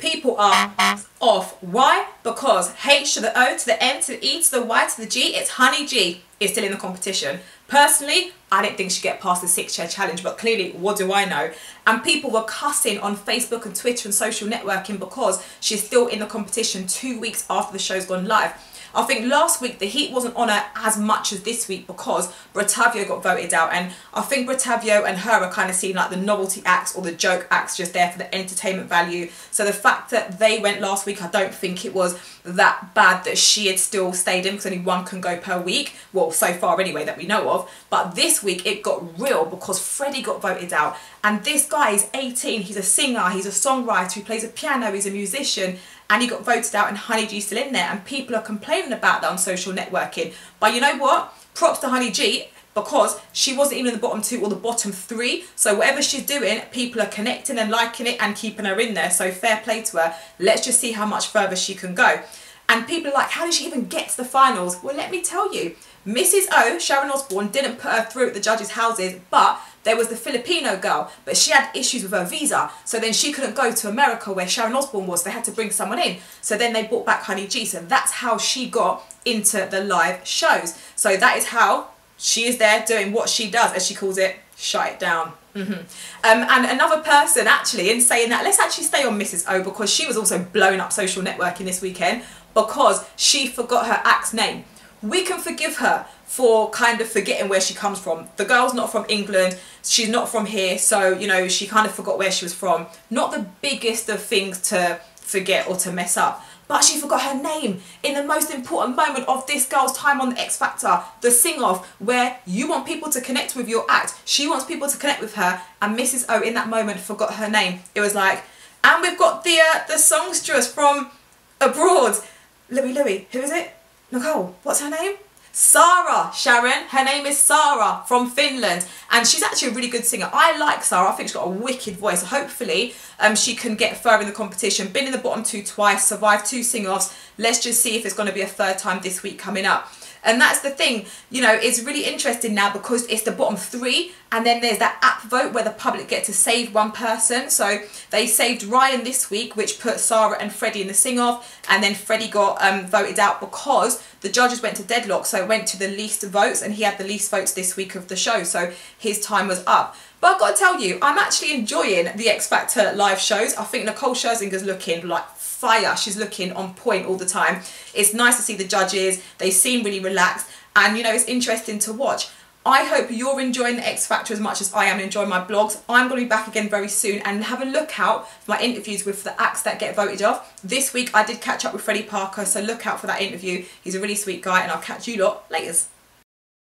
People are off. Why? Because H to the O to the N to the E to the Y to the G, it's Honey G is still in the competition. Personally, I didn't think she'd get past the six chair challenge, but clearly, what do I know? And people were cussing on Facebook and Twitter and social networking because she's still in the competition two weeks after the show's gone live. I think last week the heat wasn't on her as much as this week because Bratavio got voted out. And I think Bratavio and her are kind of seen like the novelty acts or the joke acts just there for the entertainment value. So the fact that they went last week, I don't think it was that bad that she had still stayed in because only one can go per week. Well, so far anyway that we know of. But this week it got real because Freddie got voted out. And this guy is 18, he's a singer, he's a songwriter, he plays a piano, he's a musician and he got voted out and Honey G still in there and people are complaining about that on social networking. But you know what? Props to Honey G because she wasn't even in the bottom two or the bottom three. So whatever she's doing, people are connecting and liking it and keeping her in there. So fair play to her. Let's just see how much further she can go. And people are like, how did she even get to the finals? Well, let me tell you. Mrs. O, Sharon Osbourne, didn't put her through at the judges' houses, but there was the Filipino girl, but she had issues with her visa. So then she couldn't go to America where Sharon Osbourne was. They had to bring someone in. So then they brought back Honey G. So that's how she got into the live shows. So that is how she is there doing what she does, as she calls it, shut it down. Mm -hmm. um, and another person actually in saying that, let's actually stay on Mrs. O because she was also blowing up social networking this weekend because she forgot her act's name. We can forgive her for kind of forgetting where she comes from. The girl's not from England, she's not from here, so you know, she kind of forgot where she was from. Not the biggest of things to forget or to mess up. But she forgot her name in the most important moment of this girl's time on the X Factor, the sing-off, where you want people to connect with your act. She wants people to connect with her, and Mrs. O in that moment forgot her name. It was like, and we've got the uh, the songstress from abroad. Louis Louis, who is it? Nicole, what's her name? Saara Sharon. Her name is Saara from Finland and she's actually a really good singer. I like Saara. I think she's got a wicked voice. Hopefully um, she can get further in the competition. Been in the bottom two twice, survived two sing-offs. Let's just see if it's going to be a third time this week coming up. And that's the thing, you know, it's really interesting now because it's the bottom three and then there's that app vote where the public get to save one person. So they saved Ryan this week, which put Saara and Freddie in the sing-off and then Freddie got um, voted out because the judges went to deadlock. So it went to the least votes and he had the least votes this week of the show. So his time was up. But I've got to tell you, I'm actually enjoying the X Factor live shows. I think Nicole Scherzinger's looking like fire. She's looking on point all the time. It's nice to see the judges. They seem really relaxed and you know it's interesting to watch. I hope you're enjoying the X Factor as much as I am enjoying my blogs. I'm going to be back again very soon and have a look out for my interviews with the acts that get voted off. This week I did catch up with Freddie Parker, so look out for that interview. He's a really sweet guy and I'll catch you lot later.